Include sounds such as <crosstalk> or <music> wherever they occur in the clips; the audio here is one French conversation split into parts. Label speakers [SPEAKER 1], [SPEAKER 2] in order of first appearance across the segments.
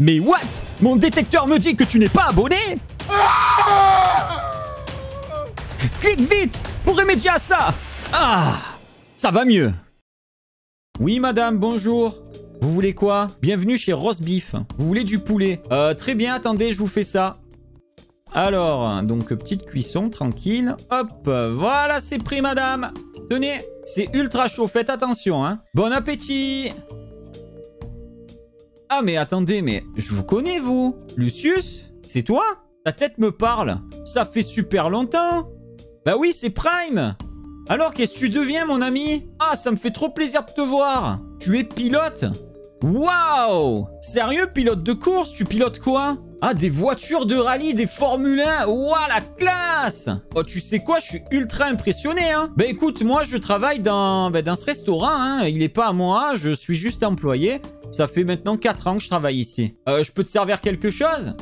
[SPEAKER 1] Mais what? Mon détecteur me dit que tu n'es pas abonné? Clique vite pour remédier à ça. Ah Ça va mieux. Oui madame, bonjour. Vous voulez quoi? Bienvenue chez Roast Beef. Vous voulez du poulet? Euh, très bien, attendez, je vous fais ça. Alors, donc petite cuisson, tranquille. Hop, voilà, c'est pris madame. Tenez, c'est ultra chaud, faites attention, hein. Bon appétit Ah mais attendez, mais je vous connais vous. Lucius C'est toi? Ta tête me parle. Ça fait super longtemps. Bah oui, c'est Prime. Alors, qu'est-ce que tu deviens, mon ami? Ah, ça me fait trop plaisir de te voir. Tu es pilote. Waouh! Sérieux, pilote de course? Tu pilotes quoi? Ah, des voitures de rallye, des Formule 1 Waouh, la classe! Oh, tu sais quoi? Je suis ultra impressionné, hein. Bah écoute, moi, je travaille dans, bah, ce restaurant, hein. Il est pas à moi, je suis juste employé. Ça fait maintenant 4 ans que je travaille ici. Euh, je peux te servir quelque chose?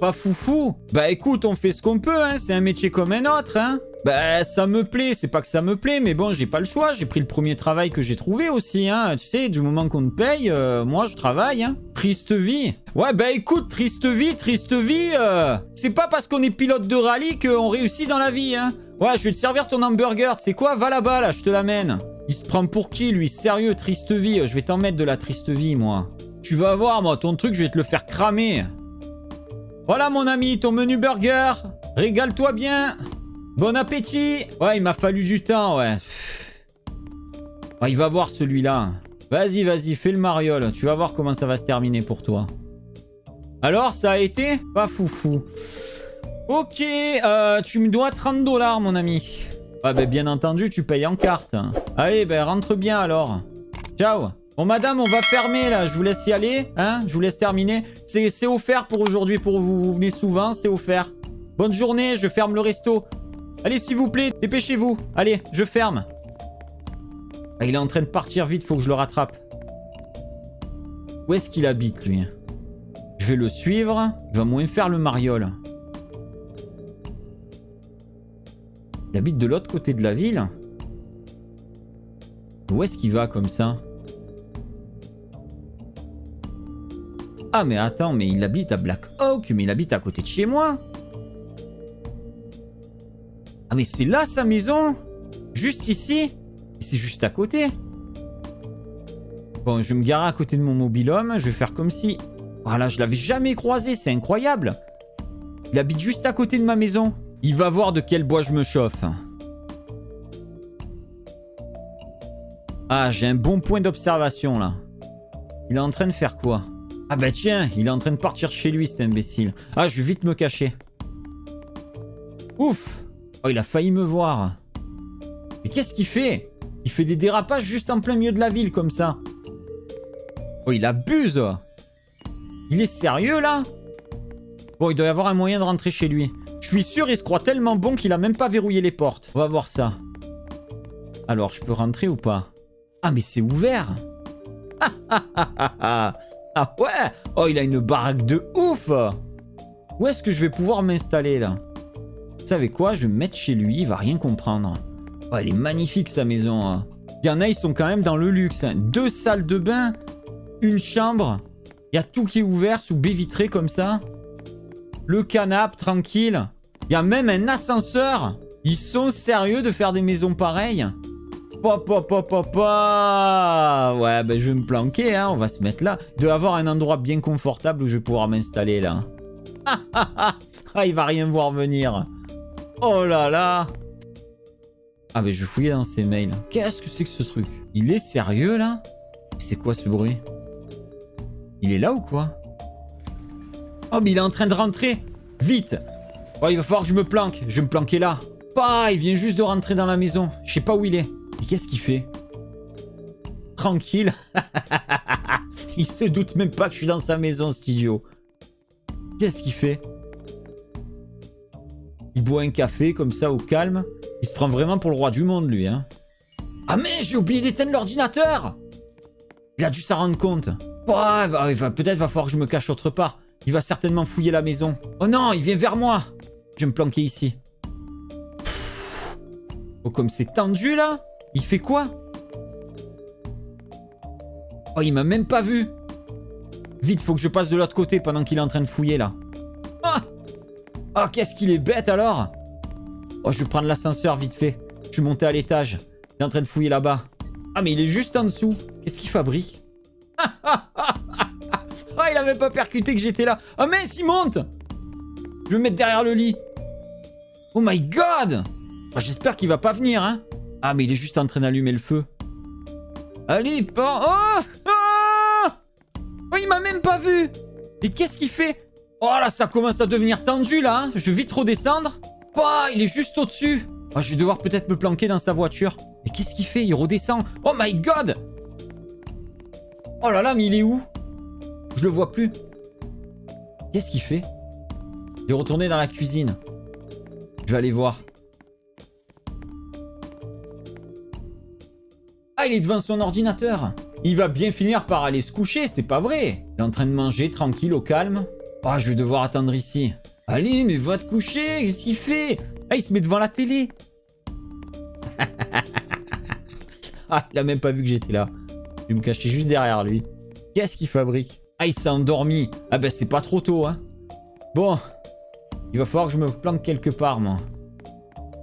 [SPEAKER 1] Pas foufou Bah écoute, on fait ce qu'on peut, hein. C'est un métier comme un autre, hein. Bah ça me plaît, c'est pas que ça me plaît, mais bon, j'ai pas le choix. J'ai pris le premier travail que j'ai trouvé aussi, hein. Tu sais, du moment qu'on me paye, euh, moi je travaille, hein. Triste vie. Ouais, bah écoute, triste vie, triste vie. euh, C'est pas parce qu'on est pilote de rallye qu'on réussit dans la vie, hein. Ouais, je vais te servir ton hamburger. Tu sais quoi? Va là-bas, là, je te l'amène. Il se prend pour qui, lui? Sérieux, triste vie. Je vais t'en mettre de la triste vie, moi. Tu vas voir, moi, ton truc, je vais te le faire cramer. Voilà, mon ami, ton menu burger. Régale-toi bien. Bon appétit Ouais, il m'a fallu du temps, ouais. Il va voir celui-là. Vas-y, vas-y, fais le mariole. Tu vas voir comment ça va se terminer pour toi. Alors, ça a été? Pas foufou. Ok, euh, tu me dois 30 dollars, mon ami. Ah, ben, bien entendu, tu payes en carte. Allez, ben, rentre bien, alors. Ciao Bon, madame, on va fermer, là. Je vous laisse y aller, hein Je vous laisse terminer. C'est offert pour aujourd'hui, pour vous. Vous venez souvent, c'est offert. Bonne journée, je ferme le resto. Allez, s'il vous plaît, dépêchez-vous. Allez, je ferme. Ah, il est en train de partir vite, faut que je le rattrape. Où est-ce qu'il habite, lui? Je vais le suivre. Il va moins faire le mariole. Il habite de l'autre côté de la ville. Où est-ce qu'il va comme ça? Ah, mais attends, mais il habite à Black Oak, mais il habite à côté de chez moi. Ah mais c'est là sa maison? Juste ici? C'est juste à côté Bon, je vais me garer à côté de mon mobilhome. Je vais faire comme si... Voilà, je l'avais jamais croisé. C'est incroyable. Il habite juste à côté de ma maison. Il va voir de quel bois je me chauffe. Ah, j'ai un bon point d'observation, là. Il est en train de faire quoi? Ah bah tiens, il est en train de partir chez lui, cet imbécile. Ah, je vais vite me cacher. Ouf Oh, il a failli me voir. Mais qu'est-ce qu'il fait? Il fait des dérapages juste en plein milieu de la ville comme ça. Oh, il abuse Il est sérieux là? Bon, il doit y avoir un moyen de rentrer chez lui. Je suis sûr, il se croit tellement bon qu'il a même pas verrouillé les portes. On va voir ça. Alors, je peux rentrer ou pas? Ah, mais c'est ouvert <laughs> Ah ouais Oh, il a une baraque de ouf Où est-ce que je vais pouvoir m'installer là? Vous savez quoi? Je vais me mettre chez lui, il va rien comprendre. Oh, elle est magnifique sa maison. hein. Il y en a, ils sont quand même dans le luxe. hein. Deux salles de bain, une chambre. Il y a tout qui est ouvert sous baie vitrée comme ça. Le canapé, tranquille. Il y a même un ascenseur. Ils sont sérieux de faire des maisons pareilles Pop, pop, pop, pop. Ouais, ben je vais me planquer, hein. On va se mettre là. Y avoir un endroit bien confortable où je vais pouvoir m'installer là. <laughs> ah, il va rien voir venir. Oh là là. Ah, mais je vais fouiller dans ses mails. Qu'est-ce que c'est que ce truc? Il est sérieux là? C'est quoi ce bruit? Il est là ou quoi? Oh, mais il est en train de rentrer. Vite. Oh, il va falloir que je me planque. Je vais me planquer là. Bah, il vient juste de rentrer dans la maison. Je sais pas où il est. Mais qu'est-ce qu'il fait? Tranquille. <laughs> il se doute même pas que je suis dans sa maison, cet idiot. Qu'est-ce qu'il fait? Il boit un café comme ça au calme. Il se prend vraiment pour le roi du monde, lui. Hein. Ah mais j'ai oublié d'éteindre l'ordinateur Il a dû s'en rendre compte. Va- peut-être va falloir que je me cache autre part. Il va certainement fouiller la maison. Oh non, il vient vers moi. Je vais me planquer ici. Oh, comme c'est tendu là Il fait quoi? Oh, il m'a même pas vu. Vite, faut que je passe de l'autre côté pendant qu'il est en train de fouiller là. Ah Oh, qu'est-ce qu'il est bête alors? Oh, je vais prendre l'ascenseur vite fait. Je suis monté à l'étage. Il est en train de fouiller là-bas. Ah, mais il est juste en dessous. Qu'est-ce qu'il fabrique? Ah, il a même pas percuté que j'étais là. Ah, mince, il monte Je vais me mettre derrière le lit. Oh my god ah, J'espère qu'il va pas venir, hein. Ah, mais il est juste en train d'allumer le feu. Allez, pas... Oh Oh Oh, il m'a même pas vu Et qu'est-ce qu'il fait? Oh là, ça commence à devenir tendu, là. Hein. je vais vite redescendre. Oh, il est juste au-dessus. Oh, je vais devoir peut-être me planquer dans sa voiture. Mais qu'est-ce qu'il fait? Il redescend. Oh my god Oh là là, mais il est où? Je le vois plus. Qu'est-ce qu'il fait? Il est retourné dans la cuisine. Je vais aller voir. Ah, il est devant son ordinateur. Il va bien finir par aller se coucher, c'est pas vrai. Il est en train de manger tranquille, au calme. Ah, je vais devoir attendre ici. Allez, mais va te coucher, qu'est-ce qu'il fait? Ah, il se met devant la télé. <laughs> ah, il a même pas vu que j'étais là. Je vais me cacher juste derrière lui. Qu'est-ce qu'il fabrique? Ah, il s'est endormi. Ah ben, c'est pas trop tôt, hein. Bon. Il va falloir que je me planque quelque part, moi.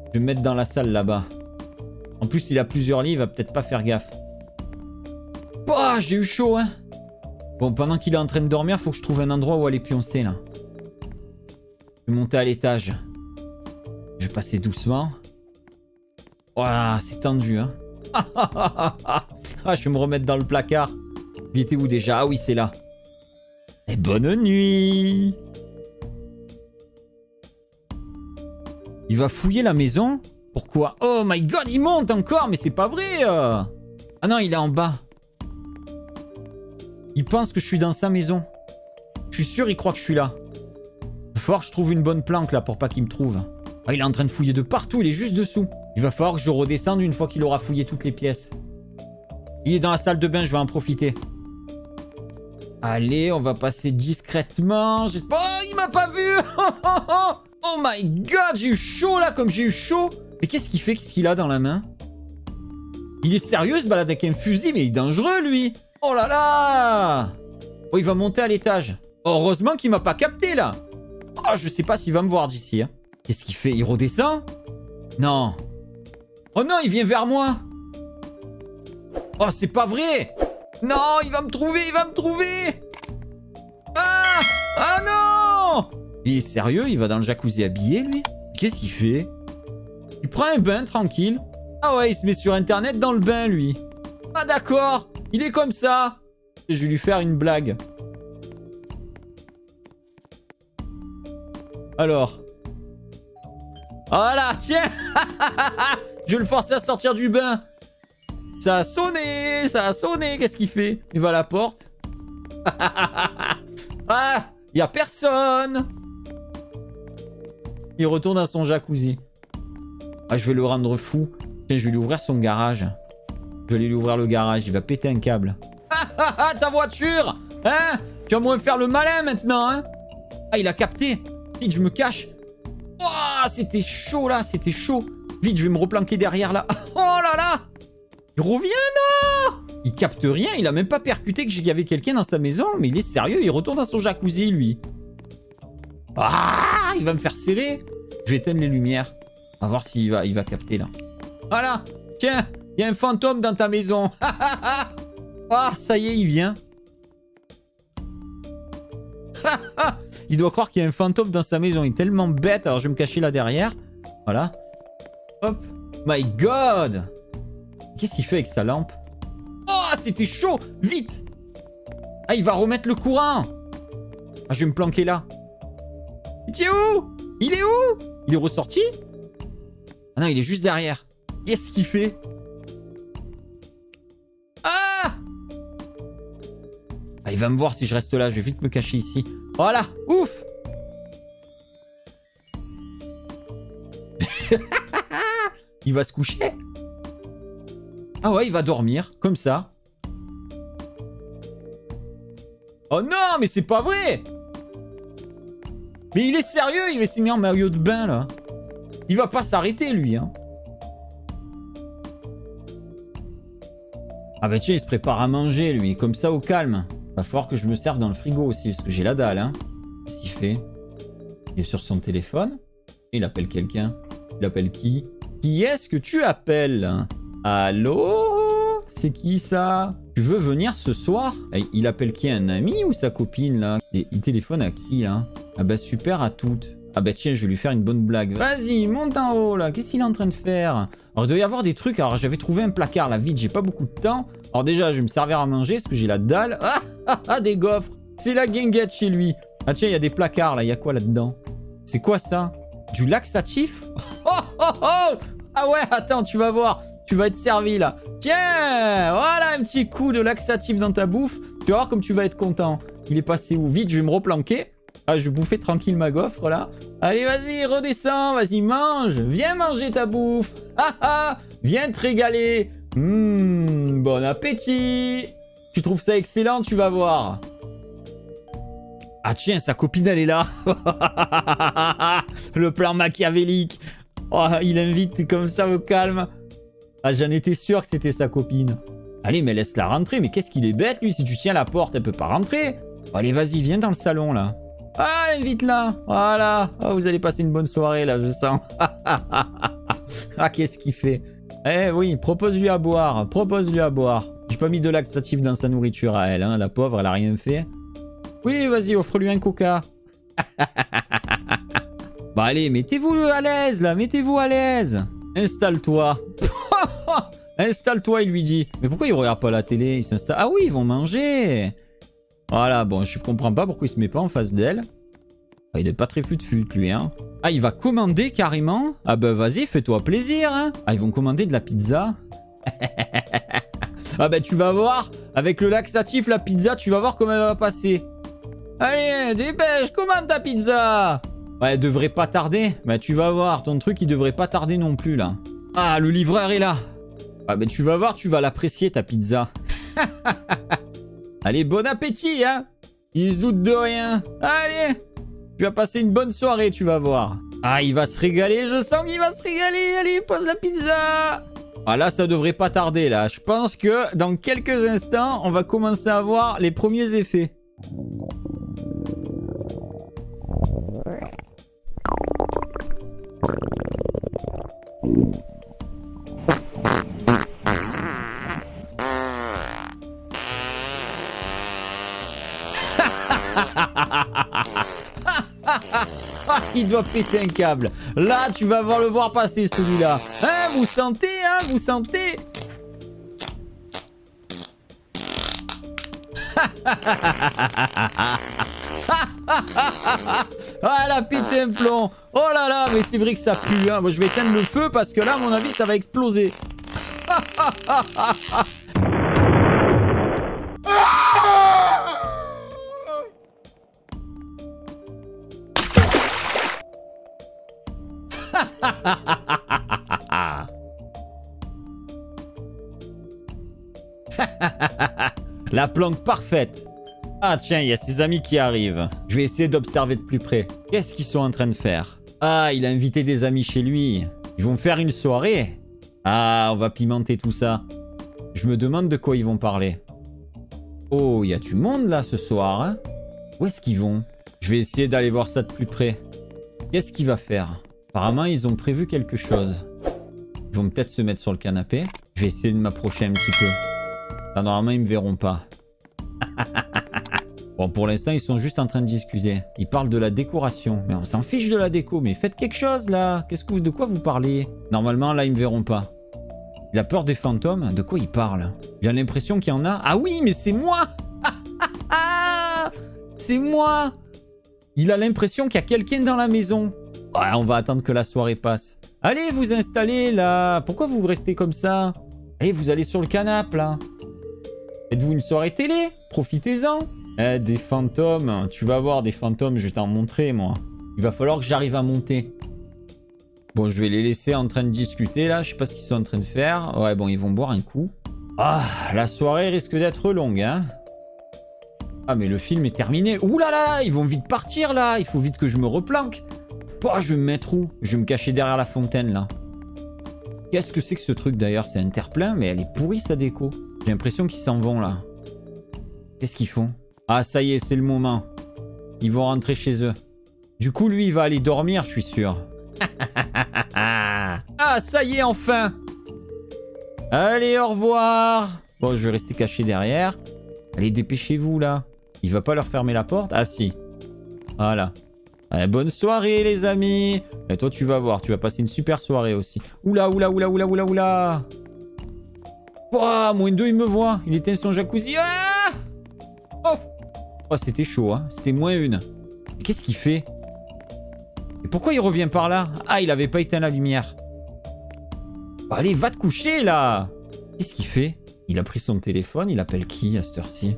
[SPEAKER 1] Je vais me mettre dans la salle, là-bas. En plus, il a plusieurs lits, il va peut-être pas faire gaffe. Oh, j'ai eu chaud, hein. Bon, pendant qu'il est en train de dormir, faut que je trouve un endroit où aller pioncer, là. Je vais monter à l'étage. Je vais passer doucement. Oh, c'est tendu, hein. <laughs> ah, je vais me remettre dans le placard. Il était où déjà? Ah oui, c'est là. Et bonne nuit Il va fouiller la maison Pourquoi? Oh my god, il monte encore Mais c'est pas vrai euh. Ah non, il est en bas. Il pense que je suis dans sa maison. Je suis sûr, il croit que je suis là. Fort, je trouve une bonne planque là pour pas qu'il me trouve. Ah, il est en train de fouiller de partout, il est juste dessous. Il va falloir que je redescende une fois qu'il aura fouillé toutes les pièces. Il est dans la salle de bain, je vais en profiter. Allez, on va passer discrètement. Oh, il m'a pas vu <laughs> Oh my god, j'ai eu chaud là, comme j'ai eu chaud Mais qu'est-ce qu'il fait? Qu'est-ce qu'il a dans la main? Il est sérieux, ce balade avec un fusil, mais il est dangereux, lui Oh là là Oh, il va monter à l'étage. Heureusement qu'il m'a pas capté, là Oh, je sais pas s'il va me voir d'ici. Hein. Qu'est-ce qu'il fait? Il redescend? Non. Oh non, il vient vers moi Oh, c'est pas vrai Non, il va me trouver, il va me trouver Ah Ah non Il est sérieux Il va dans le jacuzzi habillé, lui Qu'est-ce qu'il fait? Il prend un bain, tranquille. Ah ouais, il se met sur Internet dans le bain, lui. Ah d'accord Il est comme ça Je vais lui faire une blague. Alors. Voilà, tiens <laughs> Je vais le forcer à sortir du bain. Ça a sonné, ça a sonné. Qu'est-ce qu'il fait? Il va à la porte. <laughs> ah, il y a personne. Il retourne à son jacuzzi. Ah, je vais le rendre fou. Je vais lui ouvrir son garage. Je vais lui ouvrir le garage. Il va péter un câble. Ah, <laughs> ta voiture Hein? Tu vas moins faire le malin maintenant, hein? Ah, il a capté. Vite, je me cache. Oh, c'était chaud là, c'était chaud. Vite, je vais me replanquer derrière là. <laughs> Oh Il revient là Il capte rien, il a même pas percuté qu'il y avait quelqu'un dans sa maison. Mais il est sérieux, il retourne dans son jacuzzi lui. Ah Il va me faire serrer. Je vais éteindre les lumières. On va voir s'il va, il va capter là. Voilà Tiens, il y a un fantôme dans ta maison. <laughs> ah, ça y est, il vient. <laughs> il doit croire qu'il y a un fantôme dans sa maison. Il est tellement bête. Alors, je vais me cacher là derrière. Voilà. Hop. My God Qu'est-ce qu'il fait avec sa lampe Oh, c'était chaud Vite Ah, il va remettre le courant Ah, je vais me planquer là. Il est où? Il est où? Il est ressorti? Ah non, il est juste derrière. Qu'est-ce qu'il fait? Ah Ah, il va me voir si je reste là. Je vais vite me cacher ici. Voilà Ouf <laughs> Il va se coucher? Ah ouais, il va dormir, comme ça. Oh non, mais c'est pas vrai Mais il est sérieux, il s'y mettre en maillot de bain, là. Il va pas s'arrêter, lui, hein. Ah bah tiens, il se prépare à manger, lui, comme ça, au calme. Va falloir que je me serve dans le frigo aussi, parce que j'ai la dalle, hein. Qu'est-ce qu'il fait? Il est sur son téléphone. Il appelle quelqu'un. Il appelle qui? Qui est-ce que tu appelles? Allô? C'est qui ça? Tu veux venir ce soir? Eh, Il appelle qui Un ami ou sa copine, là? Il téléphone à qui, là? Ah bah super, à toutes. Ah bah tiens, je vais lui faire une bonne blague. Vas-y, monte en haut, là. Qu'est-ce qu'il est en train de faire? Alors, il doit y avoir des trucs. Alors, j'avais trouvé un placard, là, vite. J'ai pas beaucoup de temps. Alors déjà, je vais me servir à manger parce que j'ai la dalle. Ah, ah, ah, des gaufres. C'est la guinguette chez lui. Ah tiens, il y a des placards, là. Il y a quoi là-dedans? C'est quoi ça? Du laxatif? <laughs> Oh, oh, oh Ah ouais, attends, tu vas voir. Tu vas être servi, là. Tiens Voilà un petit coup de laxatif dans ta bouffe. Tu vas voir comme tu vas être content. Il est passé où? Vite, je vais me replanquer. Ah, je vais bouffer tranquille ma gaufre là. Allez, vas-y, redescends, vas-y, mange. Viens manger ta bouffe. Ah ah, viens te régaler. Hum, bon appétit. Tu trouves ça excellent, tu vas voir. Ah tiens, sa copine, elle est là. <laughs> Le plan machiavélique. Oh, il invite comme ça au calme. Ah, j'en étais sûr que c'était sa copine. Allez, mais laisse-la rentrer. Mais qu'est-ce qu'il est bête, lui. Si tu tiens la porte, elle peut pas rentrer. Allez, vas-y, viens dans le salon, là. Ah, invite-la. Voilà. Oh, vous allez passer une bonne soirée, là, je sens. <laughs> ah, qu'est-ce qu'il fait? Eh oui, propose-lui à boire. Propose-lui à boire. J'ai pas mis de laxatif dans sa nourriture à elle, hein. La pauvre, elle a rien fait. Oui, vas-y, offre-lui un coca. <laughs> Bon, allez, mettez-vous à l'aise, là. Mettez-vous à l'aise. Installe-toi. Installe-toi, il lui dit. Mais pourquoi il regarde pas la télé? Il s'installe. Ah oui, ils vont manger. Voilà, bon, je comprends pas pourquoi il se met pas en face d'elle. Ah, il est pas très fut-fut, lui, hein. Ah, il va commander carrément Ah bah vas-y, fais-toi plaisir, hein. Ah, ils vont commander de la pizza <laughs> Ah bah tu vas voir, avec le laxatif, la pizza, tu vas voir comment elle va passer. Allez, dépêche, commande ta pizza Ouais, elle devrait pas tarder. Bah tu vas voir, ton truc, il devrait pas tarder non plus, là. Ah, le livreur est là. Ah bah tu vas voir, tu vas l'apprécier, ta pizza. <laughs> Allez, bon appétit, hein Il se doute de rien. Allez Tu vas passer une bonne soirée, tu vas voir. Ah, il va se régaler, je sens qu'il va se régaler. Allez, pose la pizza Ah là, ça devrait pas tarder, là. Je pense que dans quelques instants, on va commencer à voir les premiers effets. Il doit péter un câble. Là, tu vas voir le voir passer, celui-là. Hein, vous sentez, hein, vous sentez <laughs> Ah, elle a pété un plomb. Oh là là, mais c'est vrai que ça pue. Hein. Moi, je vais éteindre le feu parce que là, à mon avis, ça va exploser. <laughs> <laughs> La planque parfaite. Ah tiens, il y a ses amis qui arrivent. Je vais essayer d'observer de plus près. Qu'est-ce qu'ils sont en train de faire? Ah, il a invité des amis chez lui. Ils vont faire une soirée. Ah, on va pimenter tout ça. Je me demande de quoi ils vont parler. Oh, il y a du monde là ce soir. hein Où est-ce qu'ils vont? Je vais essayer d'aller voir ça de plus près. Qu'est-ce qu'il va faire? Apparemment, ils ont prévu quelque chose. Ils vont peut-être se mettre sur le canapé. Je vais essayer de m'approcher un petit peu. Normalement, ils me verront pas. <laughs> bon, pour l'instant, ils sont juste en train de discuter. Ils parlent de la décoration. Mais on s'en fiche de la déco. Mais faites quelque chose, là. Qu'est-ce que vous, de quoi vous parlez? Normalement, là, ils me verront pas. Il a peur des fantômes De quoi il parle Il a l'impression qu'il y en a. Ah oui, mais c'est moi <laughs> C'est moi Il a l'impression qu'il y a quelqu'un dans la maison. Ouais, on va attendre que la soirée passe. Allez, vous installer, là. Pourquoi vous restez comme ça? Allez, vous allez sur le canapé, là. Faites-vous une soirée télé? Profitez-en Eh, des fantômes. Tu vas voir des fantômes, je vais t'en montrer, moi. Il va falloir que j'arrive à monter. Bon, je vais les laisser en train de discuter, là. Je sais pas ce qu'ils sont en train de faire. Ouais, bon, ils vont boire un coup. Ah, la soirée risque d'être longue, hein. Ah, mais le film est terminé. Ouh là là, ils vont vite partir, là. Il faut vite que je me replanque. Pouah, je vais me mettre où? Je vais me cacher derrière la fontaine, là. Qu'est-ce que c'est que ce truc, d'ailleurs? C'est un terre-plein, mais elle est pourrie, sa déco. J'ai l'impression qu'ils s'en vont, là. Qu'est-ce qu'ils font? Ah, ça y est, c'est le moment. Ils vont rentrer chez eux. Du coup, lui, il va aller dormir, je suis sûr. <laughs> ah, ça y est, enfin Allez, au revoir Bon, je vais rester caché derrière. Allez, dépêchez-vous, là. Il va pas leur fermer la porte? Ah, si. Voilà. Bonne soirée, les amis Et toi, tu vas voir, tu vas passer une super soirée aussi. Oula, oula, oula, oula, oula, oula Ouah, moins deux, il me voit. Il éteint son jacuzzi. Ah oh, oh c'était chaud, hein. C'était moins une. Qu'est-ce qu'il fait? Et pourquoi il revient par là? Ah, il avait pas éteint la lumière. allez, va te coucher, là Qu'est-ce qu'il fait? Il a pris son téléphone, il appelle qui à cette heure-ci?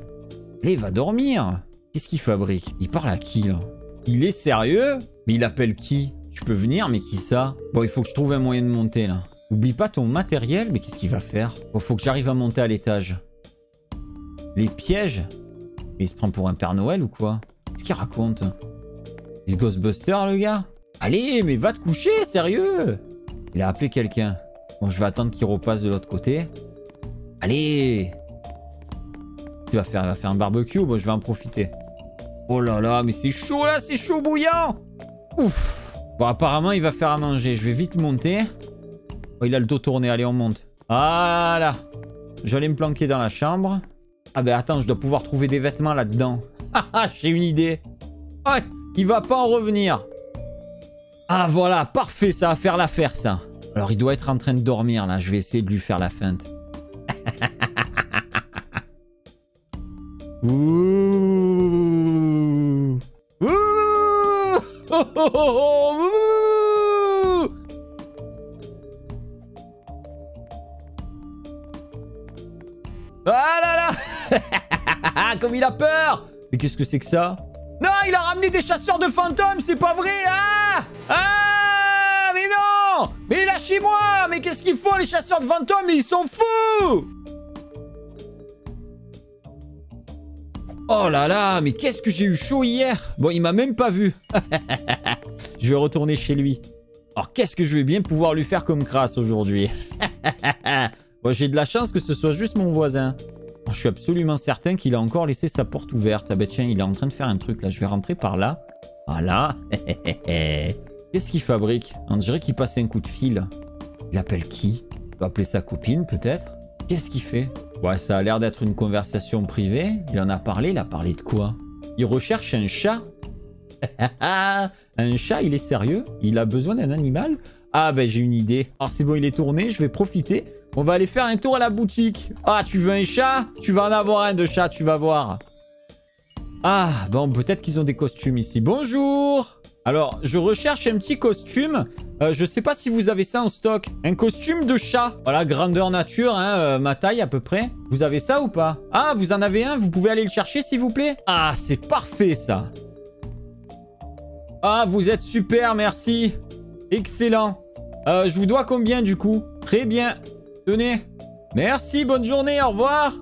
[SPEAKER 1] Allez, va dormir Qu'est-ce qu'il fabrique? Il parle à qui, là? Il est sérieux? Mais il appelle qui? Tu peux venir, mais qui ça? Bon, il faut que je trouve un moyen de monter, là. Oublie pas ton matériel, mais qu'est-ce qu'il va faire Il faut que j'arrive à monter à l'étage. Les pièges Il se prend pour un Père Noël ou quoi Qu'est-ce qu'il raconte Il Ghostbuster, le gars Allez, mais va te coucher, sérieux Il a appelé quelqu'un. Bon, je vais attendre qu'il repasse de l'autre côté. Allez Il va faire, faire un barbecue, bon, je vais en profiter. Oh là là, mais c'est chaud là, c'est chaud bouillant Ouf Bon, apparemment, il va faire à manger. Je vais vite monter. Oh, il a le dos tourné. Allez, on monte. Voilà. Je vais aller me planquer dans la chambre. Ah ben attends, je dois pouvoir trouver des vêtements là-dedans. Ah, ah j'ai une idée. Ouais, il va pas en revenir. Ah voilà, parfait, ça va faire l'affaire ça. Alors il doit être en train de dormir là, je vais essayer de lui faire la feinte. Ouh. Ouh. Oh, oh, oh, Comme il a peur. Mais qu'est-ce que c'est que ça? Non, il a ramené des chasseurs de fantômes, c'est pas vrai Ah Ah Mais non! Mais lâchez-moi! Mais qu'est-ce qu'ils font les chasseurs de fantômes? Ils sont fous! Oh là là, mais qu'est-ce que j'ai eu chaud hier! Bon, il m'a même pas vu. <laughs> je vais retourner chez lui. Alors, qu'est-ce que je vais bien pouvoir lui faire comme crasse aujourd'hui? <laughs> J'ai de la chance que ce soit juste mon voisin. Je suis absolument certain qu'il a encore laissé sa porte ouverte. Ah bah tiens, il est en train de faire un truc là. Je vais rentrer par là. Voilà. <laughs> Qu'est-ce qu'il fabrique? On dirait qu'il passe un coup de fil. Il appelle qui? Il va appeler sa copine peut-être? Qu'est-ce qu'il fait? Ouais, ça a l'air d'être une conversation privée. Il en a parlé, il a parlé de quoi? Il recherche un chat. <laughs> un chat, il est sérieux? Il a besoin d'un animal? Ah bah j'ai une idée. Alors c'est bon, il est tourné, je vais profiter. On va aller faire un tour à la boutique. Ah, tu veux un chat Tu vas en avoir un de chat, tu vas voir. Ah, bon, peut-être qu'ils ont des costumes ici. Bonjour Alors, je recherche un petit costume. Euh, je sais pas si vous avez ça en stock. Un costume de chat. Voilà, grandeur nature, hein, euh, ma taille à peu près. Vous avez ça ou pas Ah, vous en avez un Vous pouvez aller le chercher, s'il vous plaît Ah, c'est parfait, ça. Ah, vous êtes super, merci. Excellent. Euh, je vous dois combien, du coup? Très bien. Tenez. Merci, bonne journée, au revoir.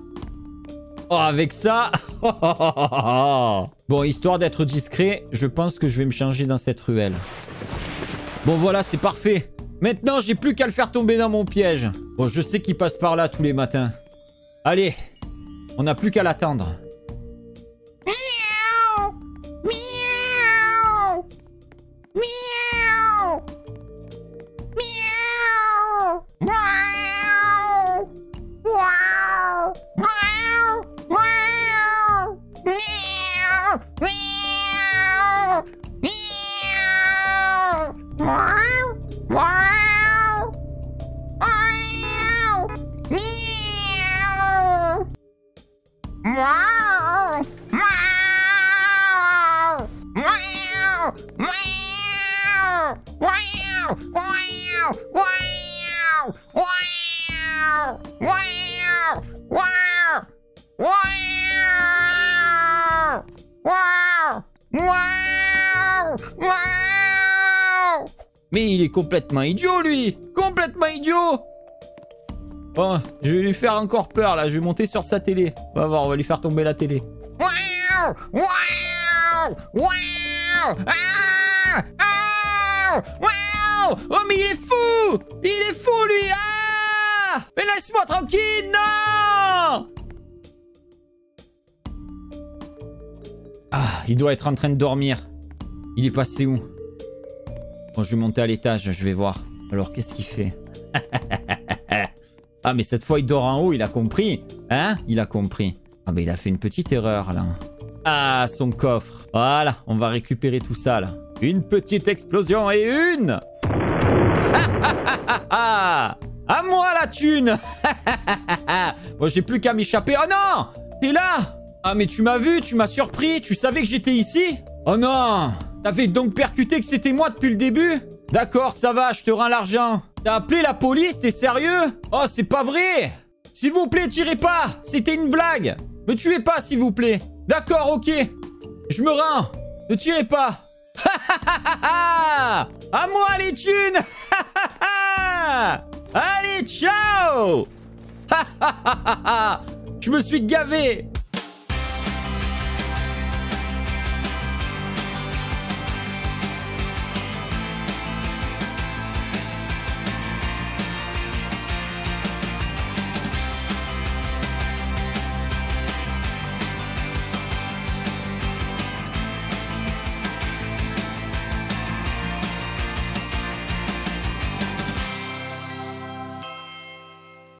[SPEAKER 1] Oh, avec ça. <laughs> bon, histoire d'être discret, je pense que je vais me changer dans cette ruelle. Bon, voilà, c'est parfait. Maintenant, j'ai plus qu'à le faire tomber dans mon piège. Bon, je sais qu'il passe par là tous les matins. Allez, on n'a plus qu'à l'attendre. Mais il est complètement idiot, lui Complètement idiot Oh, je vais lui faire encore peur, là. Je vais monter sur sa télé. On va voir, on va lui faire tomber la télé. Oh, mais il est fou Il est fou, lui Ah Laisse-moi tranquille, non Ah, il doit être en train de dormir. Il est passé où? Bon, je vais monter à l'étage, je vais voir. Alors, qu'est-ce qu'il fait? <laughs> Ah, mais cette fois, il dort en haut, il a compris. Hein? Il a compris. Ah, mais il a fait une petite erreur, là. Ah, son coffre. Voilà, on va récupérer tout ça, là. Une petite explosion et une <laughs> À moi, la thune <laughs> Bon, j'ai plus qu'à m'échapper. Oh non T'es là Ah, mais tu m'as vu, tu m'as surpris. Tu savais que j'étais ici Oh non T'avais donc percuté que c'était moi depuis le début D'accord, ça va, je te rends l'argent. T'as appelé la police, t'es sérieux? Oh, c'est pas vrai S'il vous plaît, tirez pas C'était une blague Me tuez pas, s'il vous plaît D'accord, ok. Je me rends. Ne tirez pas. <laughs> à moi les thunes <laughs> Allez, ciao! <laughs> Je me suis gavé